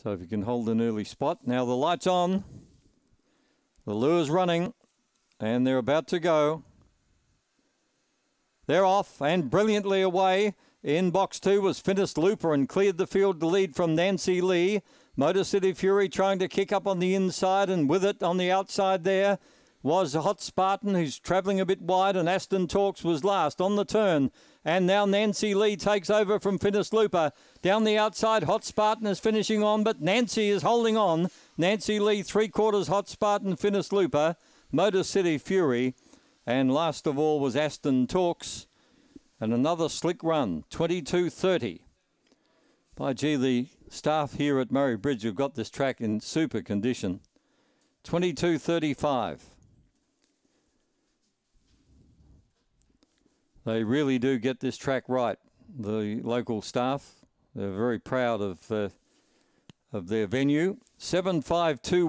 So if you can hold an early spot. Now the light's on. The lure's running. And they're about to go. They're off and brilliantly away. In box two was Finis Looper and cleared the field to lead from Nancy Lee. Motor City Fury trying to kick up on the inside and with it on the outside there was Hot Spartan who's travelling a bit wide and Aston Talks was last on the turn. And now Nancy Lee takes over from Finis Looper. Down the outside, Hot Spartan is finishing on, but Nancy is holding on. Nancy Lee, three quarters, Hot Spartan, Finis Looper, Motor City Fury. And last of all was Aston Talks. And another slick run, 22.30. By gee, the staff here at Murray Bridge have got this track in super condition. 22.35. They really do get this track right. The local staff, they're very proud of uh, of their venue. 752